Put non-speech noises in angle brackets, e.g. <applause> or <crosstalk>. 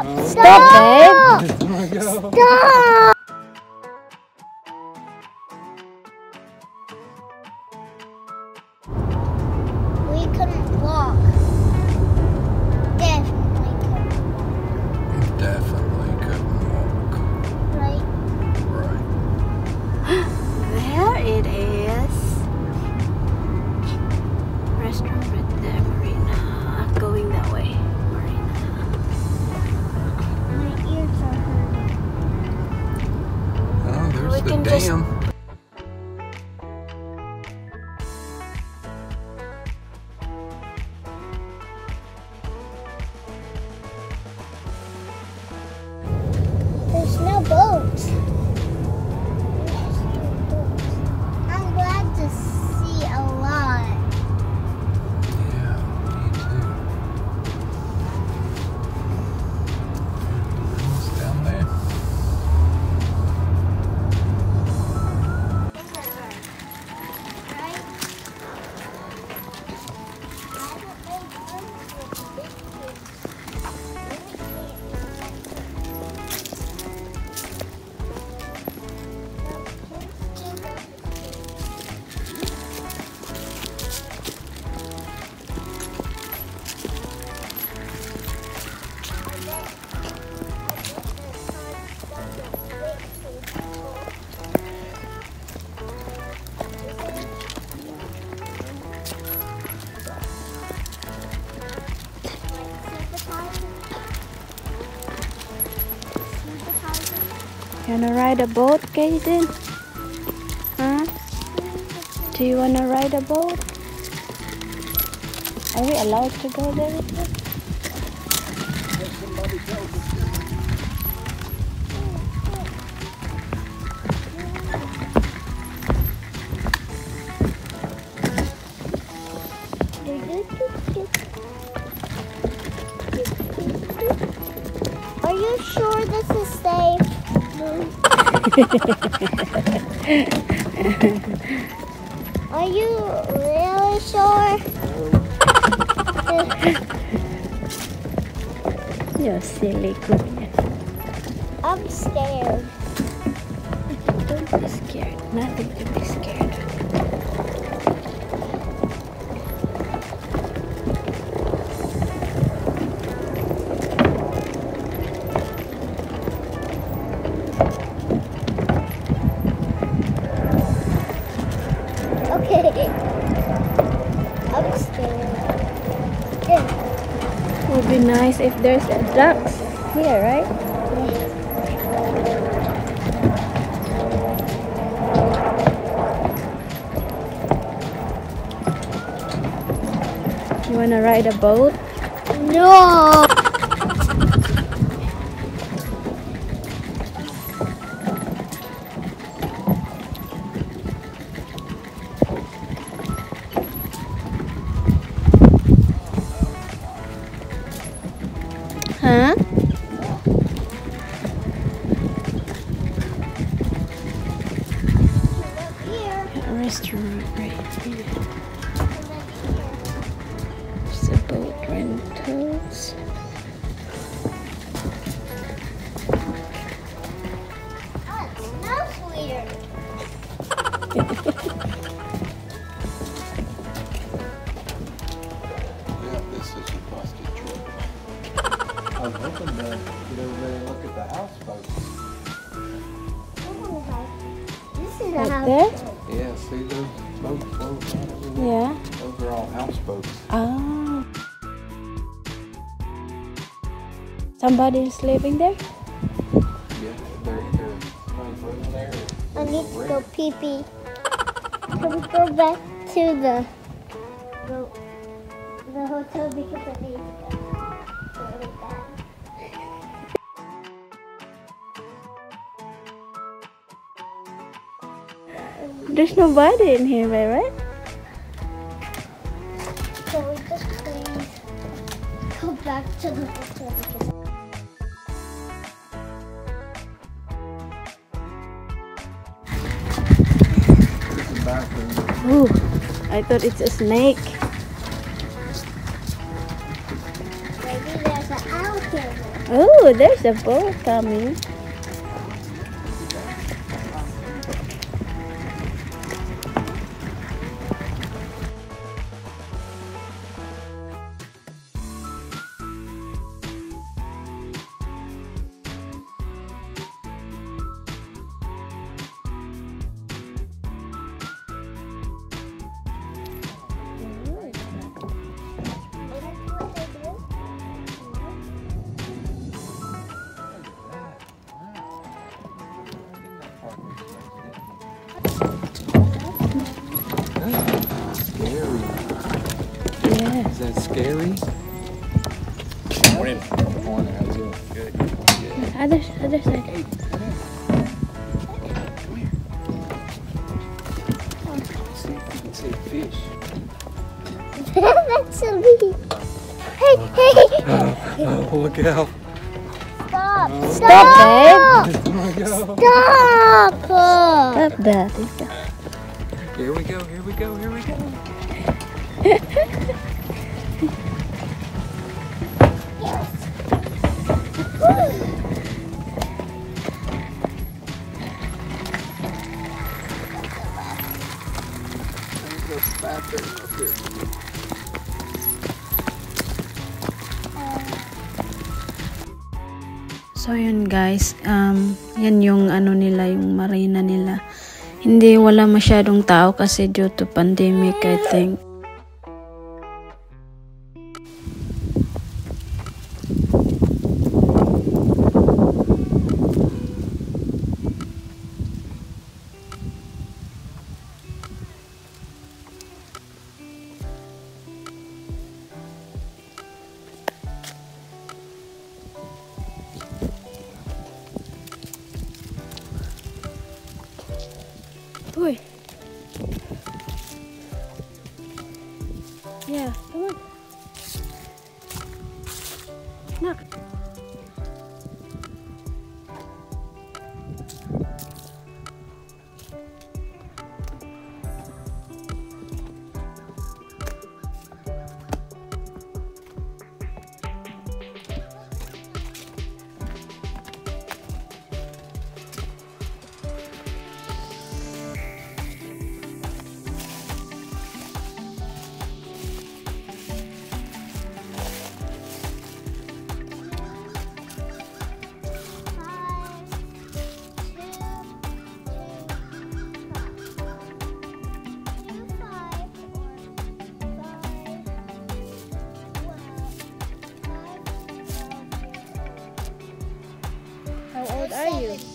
Stop! Stop, babe. Stop! Oh, there's wanna ride a boat, Kaden? Huh? Do you wanna ride a boat? Are we allowed to go there <laughs> Are you really sure? <laughs> You're silly, goodness. I'm scared. Don't be scared. Nothing to be scared. It would be nice if there's a ducks here, right? You wanna ride a boat? No. This is Right house. there? Yeah, see those boats over? Yeah. Those are all houseboats. Oh. Somebody's living there? Yeah, they're, they're somebody's living there. I need to go pee pee. Can we go back to the the, the hotel because I need to go There's nobody in here, right? Can we just please go back to the hotel because Ooh, I thought it's a snake. maybe there's an alligator. Oh, there's a boat coming. Scary. Yeah. Is that scary? Morning. Morning, how's it going? Good. Good. Other other side. Hey, come here. Come here. See, you can see a fish. That's so neat. Hey, hey! Oh, <laughs> look out. Stop! Oh. Stop, Stop! <laughs> Oh my God. Stop! <laughs> Stop that. Here we go, here we go, here we go. So yun guys, um, yan yung ano nila, yung marina nila. Hindi wala masyadong tao kasi due to pandemic I think. Are you?